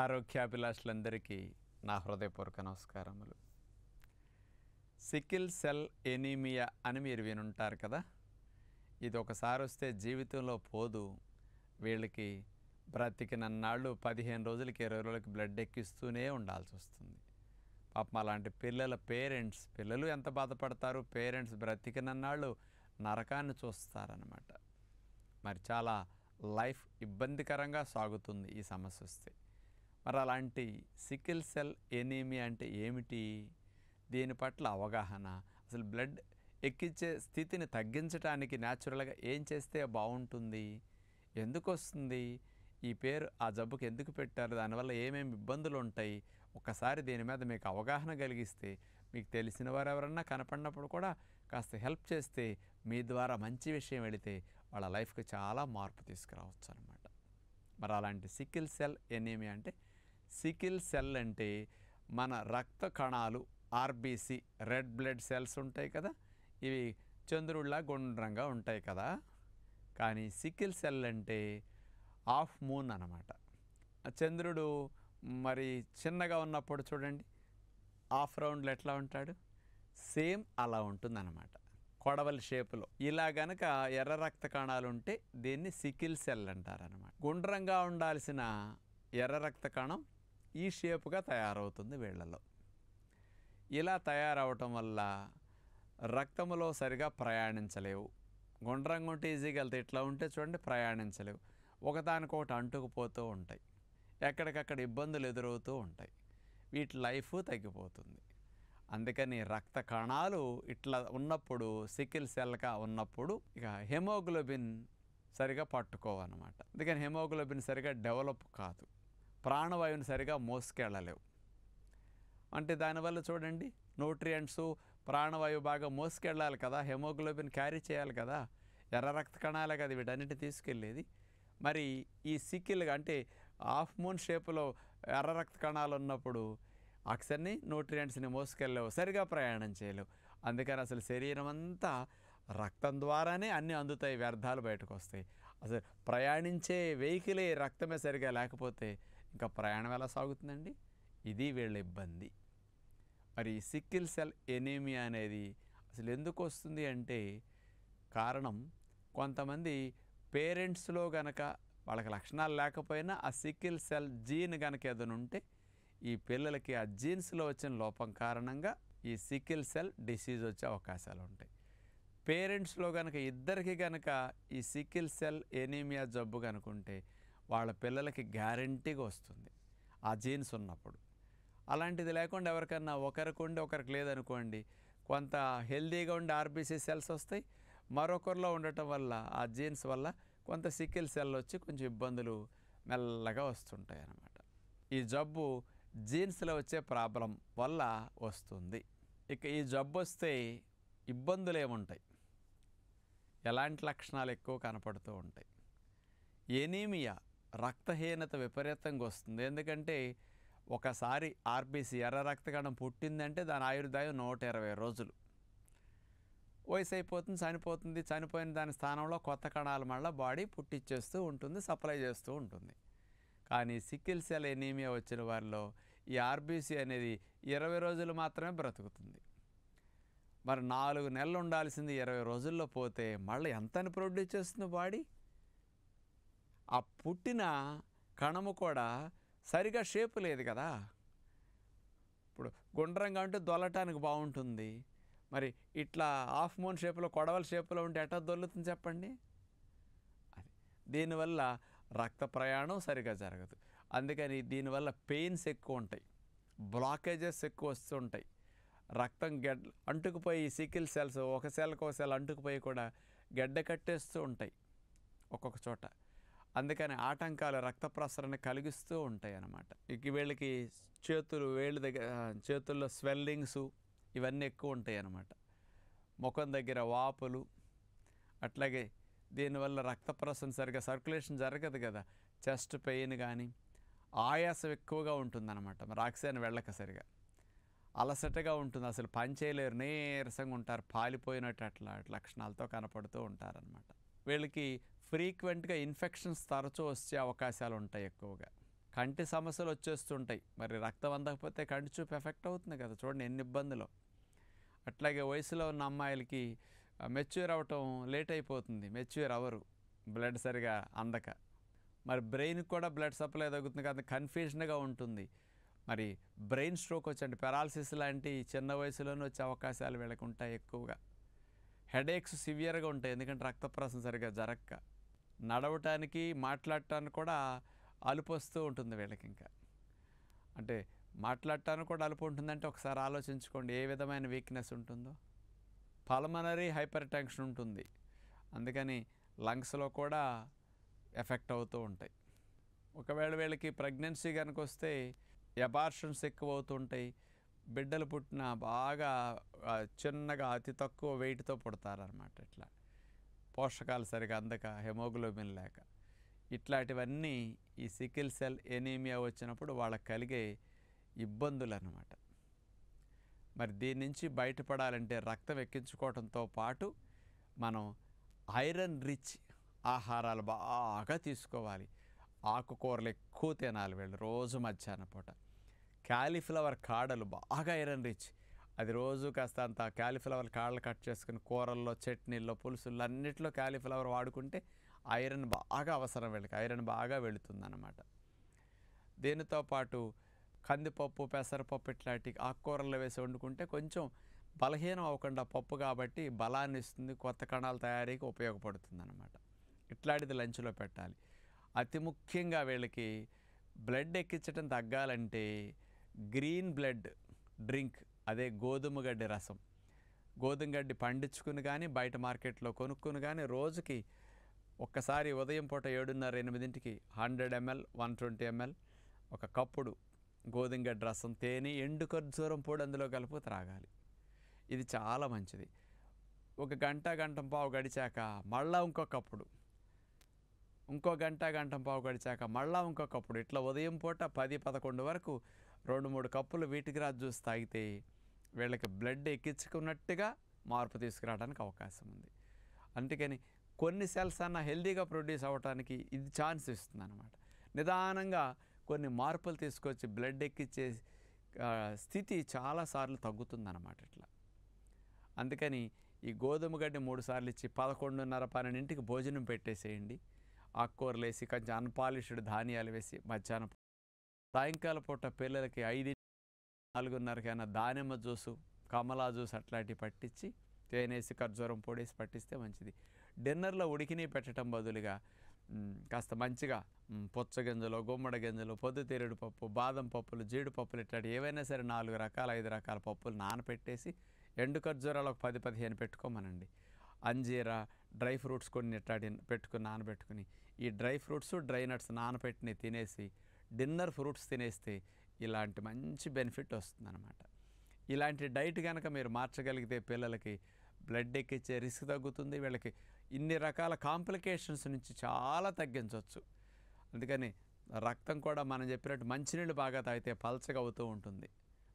ఆరోగ్యాభిలాషులందరికీ నా హృదయపూర్వక నమస్కారములు. సికిల్ సెల్ ఎనీమియా అని మీరు వినుంటారు కదా? ఇది ఒకసారి వస్తే జీవితంలో పోదు. వీళ్ళకి బ్రతికినన్నాళ్ళు పదిహేను రోజులకి ఇరవై రోజులకి బ్లడ్ ఎక్కిస్తూనే ఉండాల్సి వస్తుంది. పాపం అలాంటి పిల్లల పేరెంట్స్ పిల్లలు ఎంత బాధపడతారు? పేరెంట్స్ బ్రతికినన్నాళ్ళు నరకాన్ని చూస్తారనమాట మరి చాలా లైఫ్ ఇబ్బందికరంగా సాగుతుంది ఈ సమస్య వస్తే. మరి అలాంటి సికిల్ సెల్ ఎనీమియా అంటే ఏమిటి? దీని పట్ల అవగాహన అసలు బ్లడ్ ఎక్కించే స్థితిని తగ్గించడానికి న్యాచురల్గా ఏం చేస్తే బాగుంటుంది? ఎందుకు వస్తుంది? ఈ పేరు ఆ జబ్బుకి ఎందుకు పెట్టారు? దానివల్ల ఏమేమి ఇబ్బందులు ఉంటాయి? ఒక్కసారి దీని మీద మీకు అవగాహన కలిగిస్తే మీకు తెలిసిన వారు ఎవరన్నా కనపడినప్పుడు కూడా కాస్త హెల్ప్ చేస్తే మీ ద్వారా మంచి విషయం వెళితే వాళ్ళ లైఫ్కి చాలా మార్పు తీసుకురావచ్చు అనమాట మరి అలాంటి సికిల్ సెల్ ఎనీమి అంటే సికిల్ సెల్ అంటే మన రక్త కణాలు ఆర్బీసీ రెడ్ బ్లడ్ సెల్స్ ఉంటాయి కదా? ఇవి చంద్రుళ్ళ గుండ్రంగా ఉంటాయి కదా? కానీ సికిల్ సెల్ అంటే ఆఫ్ మూన్ అన్నమాట. చంద్రుడు మరి చిన్నగా ఉన్నప్పుడు చూడండి ఆఫ్ రౌండ్లో ఎట్లా ఉంటాడు? సేమ్ అలా ఉంటుందన్నమాట. కొడవల షేపులో. ఇలా గనక ఎర్ర రక్త కణాలు ఉంటే దీన్ని సికిల్ సెల్ అంటారనమాట గుండ్రంగా ఉండాల్సిన ఎర్ర రక్త కణం ఈ షేప్గా తయారవుతుంది వీళ్ళలో ఇలా తయారవటం వల్ల రక్తములో సరిగా ప్రయాణించలేవు. గుండ్రంగా ఉంటే ఈజీగా వెళ్తే ఇట్లా ఉంటే చూడండి ప్రయాణించలేవు. ఒకదానికొకటి అంటుకుపోతూ ఉంటాయి. ఎక్కడికక్కడ ఇబ్బందులు ఎదురవుతూ ఉంటాయి. వీటి లైఫ్ తగ్గిపోతుంది. అందుకని రక్త కణాలు ఇట్లా ఉన్నప్పుడు సికిల్ సెల్గా ఉన్నప్పుడు ఇక హెమోగ్లోబిన్ సరిగా పట్టుకోవన్నమాట. అందుకని హెమోగ్లోబిన్ సరిగా డెవలప్ కాదు. ప్రాణవాయువుని సరిగా మోసుకెళ్ళలేవు. అంటే దానివల్ల చూడండి న్యూట్రియంట్స్ ప్రాణవాయువు బాగా మోసుకెళ్ళాలి కదా హెమోగ్లోబిన్ క్యారీ చేయాలి కదా ఎర్ర రక్త కణాలే కదా వీటన్నిటి తీసుకెళ్ళేది. మరి ఈ సిక్కిల్ అంటే హాఫ్ మూన్ షేపులో ఎర్ర రక్త కణాలు ఉన్నప్పుడు ఆక్సిజన్ని న్యూట్రియంట్స్ని మోసుకెళ్ళలేవు సరిగా ప్రయాణం చేయలేవు. అందుకని అసలు శరీరం అంతా రక్తం ద్వారానే అన్నీ అందుతాయి వ్యర్థాలు బయటకు వస్తాయి అసలు ప్రయాణించే వెహికలే రక్తమే సరిగా లేకపోతే ఇంకా ప్రయాణం ఎలా సాగుతుందండి? ఇది వీళ్ళ ఇబ్బంది. మరి సిక్కిల్ సెల్ ఎనీమియా అనేది అసలు ఎందుకు వస్తుంది అంటే కారణం కొంతమంది పేరెంట్స్లో గనక వాళ్ళకి లక్షణాలు లేకపోయినా ఆ సిక్కిల్ సెల్ జీన్ గనక ఏదైనా ఉంటే ఈ పిల్లలకి ఆ జీన్స్లో వచ్చిన లోపం కారణంగా ఈ సిక్కిల్ సెల్ డిసీజ్ వచ్చే అవకాశాలు ఉంటాయి. పేరెంట్స్లో కనుక ఇద్దరికి కనుక ఈ సిక్కిల్ సెల్ ఎనీమియా జబ్బు కనుకుంటే వాళ్ళ పిల్లలకి గ్యారంటీగా వస్తుంది. ఆ జీన్స్ ఉన్నప్పుడు. అలాంటిది లేకుండా ఎవరికన్నా ఒకరికి ఉండి ఒకరికి లేదనుకోండి కొంత హెల్దీగా ఉండే ఆర్బీసీ సెల్స్ వస్తాయి. మరొకరిలో ఉండటం వల్ల ఆ జీన్స్ వల్ల కొంత సిక్కిల్ సెల్ వచ్చి కొంచెం ఇబ్బందులు మెల్లగా వస్తుంటాయి అన్నమాట ఈ జబ్బు జీన్స్లో వచ్చే ప్రాబ్లం వల్ల వస్తుంది. ఇక ఈ జబ్బు వస్తే ఇబ్బందులు ఏముంటాయి ఎలాంటి లక్షణాలు ఎక్కువ కనపడుతూ ఉంటాయి. ఎనీమియా రక్తహీనత విపరీతంగా వస్తుంది. ఎందుకంటే ఒకసారి ఆర్బీసీ ఎర్ర రక్తకణం పుట్టిందంటే దాని ఆయుర్దాయం నూట ఇరవై రోజులు. వయసు అయిపోతుంది చనిపోతుంది. చనిపోయిన దాని స్థానంలో కొత్త కణాలు మళ్ళీ బాడీ పుట్టిచ్చేస్తూ ఉంటుంది సప్లై చేస్తూ ఉంటుంది. కానీ సిక్కిల్ సెల్ ఎనీమియా వచ్చిన వారిలో ఈ ఆర్బీసీ అనేది ఇరవై రోజులు మాత్రమే బ్రతుకుతుంది. మరి నాలుగు నెలలు ఉండాల్సింది ఇరవై రోజుల్లో పోతే మళ్ళీ ఎంతని ప్రొడ్యూస్ చేస్తుంది బాడీ? ఆ పుట్టిన కణము కూడా సరిగా షేపు లేదు కదా. ఇప్పుడు గుండ్రంగా ఉంటే దొల్లటానికి బాగుంటుంది. మరి ఇట్లా హాఫ్ మూన్ షేపులో కొడవల షేపులో ఉంటే ఎట్లా దొల్లుతుంది చెప్పండి? అది దీనివల్ల రక్త ప్రయాణం సరిగా జరగదు. అందుకని దీనివల్ల పెయిన్స్ ఎక్కువ ఉంటాయి. బ్లాకేజెస్ ఎక్కువ వస్తుంటాయి. రక్తం గెడ్ అంటుకుపోయి సికిల్ సెల్స్ ఒక సెల్కి ఒక సెల్ అంటుకుపోయి కూడా గడ్డ కట్టేస్తూ ఉంటాయి ఒక్కొక్క చోట. అందుకని ఆటంకాలు రక్త ప్రసరణ కలిగిస్తూ ఉంటాయి అన్నమాట ఇక వీళ్ళకి చేతులు వేళ్ళ దగ్గర చేతుల్లో స్వెల్లింగ్స్ ఇవన్నీ ఎక్కువ ఉంటాయి అన్నమాట ముఖం దగ్గర వాపులు అట్లాగే దీనివల్ల రక్త ప్రసరణ సరిగా సర్క్యులేషన్ జరగదు కదా. చెస్ట్ పెయిన్ కానీ ఆయాసం ఎక్కువగా ఉంటుందన్నమాట. మరి ఆక్సిజన్ వెళ్ళక సరిగా. అలసటగా ఉంటుంది. అసలు పని చేయలేరు. నీరసంగా ఉంటారు. పాలిపోయినట్టు అట్లా లక్షణాలతో కనపడుతూ ఉంటారనమాట వీళ్ళకి ఫ్రీక్వెంట్గా ఇన్ఫెక్షన్స్ తరచూ వచ్చే అవకాశాలు ఉంటాయి ఎక్కువగా. కంటి సమస్యలు వచ్చేస్తుంటాయి. మరి రక్తం అందకపోతే కంటి చూపు ఎఫెక్ట్ అవుతుంది కదా చూడండి ఎన్ని ఇబ్బందులు. అట్లాగే వయసులో ఉన్న అమ్మాయిలకి మెచ్యూర్ అవ్వటం లేట్ అయిపోతుంది. మెచ్యూర్ అవ్వరు. బ్లడ్ సరిగా అందక. మరి బ్రెయిన్కి కూడా బ్లడ్ సప్లై తగ్గుతుంది కదా కన్ఫ్యూజన్గా ఉంటుంది. మరి బ్రెయిన్ స్ట్రోక్ వచ్చండి పెరాలసిస్ లాంటి చిన్న వయసులోనే వచ్చే అవకాశాలు వీళ్ళకి ఉంటాయి ఎక్కువగా. హెడేక్స్ సివియర్గా ఉంటాయి. ఎందుకంటే రక్త ప్రసరణ సరిగా జరక్క. నడవటానికి మాట్లాడటానికి కూడా అలుపు వస్తూ ఉంటుంది వీళ్ళకి ఇంకా. అంటే మాట్లాడటానికి కూడా అలుపు ఉంటుందంటే ఒకసారి ఆలోచించుకోండి ఏ విధమైన వీక్నెస్ ఉంటుందో. పల్మనరీ హైపర్ టెన్షన్ ఉంటుంది. అందుకని లంగ్స్లో కూడా ఎఫెక్ట్ అవుతూ ఉంటాయి. ఒకవేళ వీళ్ళకి ప్రెగ్నెన్సీ కనుక వస్తే ఎబార్షన్స్ ఎక్కువ అవుతుంటాయి బిడ్డలు పుట్టిన బాగా చిన్నగా అతి తక్కువ వెయిట్తో పుడతారనమాట ఇట్లా. పోషకాలు సరిగా అందక హెమోగ్లోబిన్ లేక. ఇట్లాంటివన్నీ ఈ సికిల్ సెల్ ఎనీమియా వచ్చినప్పుడు వాళ్ళకి కలిగే ఇబ్బందులు అన్నమాట మరి దీని నుంచి బయటపడాలంటే రక్తం ఎక్కించుకోవడంతో పాటు మనం ఐరన్ రిచ్ ఆహారాలు బాగా తీసుకోవాలి. ఆకుకూరలు ఎక్కువ తినాలి వీళ్ళు రోజు మధ్యాహ్నం పూట. క్యాలీఫ్లవర్ కాడలు బాగా ఐరన్ రిచ్. అది రోజు కాస్త అంత క్యాలీఫ్లవర్ కాడలు కట్ చేసుకుని కూరల్లో చట్నీల్లో పులుసుల్లో అన్నిట్లో క్యాలీఫ్లవర్ వాడుకుంటే ఐరన్ బాగా అవసరం వీళ్ళకి. ఐరన్ బాగా వెళుతుంది అన్నమాట దీనితో పాటు కందిపప్పు పెసరపప్పు ఇట్లాంటి ఆకుకూరలు వేసి వండుకుంటే కొంచెం బలహీనం అవ్వకుండా పప్పు కాబట్టి బలాన్ని ఇస్తుంది కొత్త కణాల తయారీకి ఉపయోగపడుతుంది అనమాట ఇట్లాంటిది లంచ్లో పెట్టాలి. అతి ముఖ్యంగా వీళ్ళకి బ్లడ్ ఎక్కించడం తగ్గాలంటే గ్రీన్ బ్లడ్ డ్రింక్ అదే గోధుమ గడ్డి రసం. గోధుమ గడ్డి పండించుకుని కానీ బయట మార్కెట్లో కొనుక్కుని కానీ రోజుకి ఒక్కసారి ఉదయం పూట ఏడున్నర ఎనిమిదింటికి hundred ml one twenty ml ఒక కప్పుడు గోధుమ గడ్డి రసం తేనె ఎండు ఖర్జూరం పొడి అందులో కలుపు త్రాగాలి. ఇది చాలా మంచిది. ఒక గంట గంట పావు గడిచాక మళ్ళా ఇంకో కప్పుడు. ఇంకో గంట గంట పావు గడిచాక మళ్ళా ఇంకో కప్పుడు. ఇట్లా ఉదయం పూట పది పదకొండు వరకు రెండు మూడు కప్పులు వీటికి రాజు జ్యూస్ తాగితే వీళ్ళకి బ్లడ్ ఎక్కించుకున్నట్టుగా మార్పు తీసుకురావడానికి అవకాశం ఉంది. అందుకని కొన్ని సెల్స్ అన్న హెల్దీగా ప్రొడ్యూస్ అవ్వడానికి ఇది ఛాన్స్ ఇస్తుంది అనమాట నిదానంగా కొన్ని మార్పులు తీసుకొచ్చి బ్లడ్ ఎక్కించే స్థితి చాలాసార్లు తగ్గుతుందన్నమాట ఇట్లా. అందుకని ఈ గోధుమ గడ్డి మూడు సార్లు ఇచ్చి పదకొండున్నర పన్నెండింటికి భోజనం పెట్టేసేయండి. ఆకుకూరలు వేసి కొంచెం అన్పాలిష్డ్ ధాన్యాలు వేసి మధ్యాహ్నం సాయంకాల పూట పిల్లలకి ఐదు నాలుగున్నరకైనా దానిమ్మ జ్యూసు కమలా జ్యూస్ అట్లాంటివి పట్టించి తేనేసి ఖర్జూరం పొడేసి పట్టిస్తే మంచిది. డిన్నర్లో ఉడికిని పెట్టడం బదులుగా కాస్త మంచిగా మ్, పుచ్చగింజలు గుమ్మడి గింజలు పొద్దుతిరుడు పప్పు బాదం పప్పులు జీడిపప్పులు ఇట్లాంటి ఏవైనా సరే నాలుగు రకాల ఐదు రకాల పప్పులు నానపెట్టేసి ఎండు ఖర్జూరాలు ఒక పది పదిహేను పెట్టుకోమనండి. అంజీరా డ్రై ఫ్రూట్స్ కొన్ని ఇట్లాంటి పెట్టుకుని నానబెట్టుకుని ఈ డ్రై ఫ్రూట్స్ డ్రై నట్స్ నానబెట్టిని తినేసి డిన్నర్ ఫ్రూట్స్ తినేస్తే ఇలాంటి మంచి బెనిఫిట్ వస్తుందన్నమాట. ఇలాంటి డైట్ కనుక మీరు మార్చగలిగితే పిల్లలకి బ్లడ్ ఎక్కించే రిస్క్ తగ్గుతుంది వీళ్ళకి ఇన్ని రకాల కాంప్లికేషన్స్ నుంచి చాలా తగ్గించవచ్చు. అందుకని రక్తం కూడా మనం చెప్పినట్టు మంచినీళ్ళు బాగా తాగితే పల్చగా అవుతూ ఉంటుంది.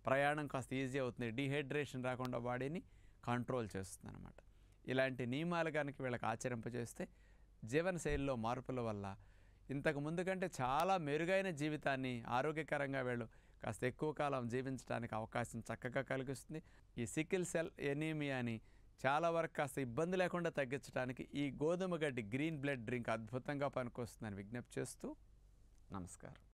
ప్రయాణం కాస్త ఈజీ అవుతుంది. డిహైడ్రేషన్ రాకుండా బాడీని కంట్రోల్ చేస్తుంది అనమాట ఇలాంటి నియమాలు కనుక వీళ్ళకి ఆచరింపజేస్తే జీవనశైలిలో మార్పుల వల్ల ఇంతకు ముందు కంటే చాలా మెరుగైన జీవితాన్ని ఆరోగ్యకరంగా వీళ్ళు. కాస్త ఎక్కువ కాలం జీవించడానికి అవకాశం చక్కగా కలిగిస్తుంది. ఈ సికిల్ సెల్ ఎనీమియాని చాలా వరకు కాస్త ఇబ్బంది లేకుండా తగ్గించడానికి ఈ గోధుమ గడ్డి గ్రీన్ బ్లడ్ డ్రింక్ అద్భుతంగా పనికొస్తుందని విజ్ఞప్తి చేస్తూ నమస్కారం.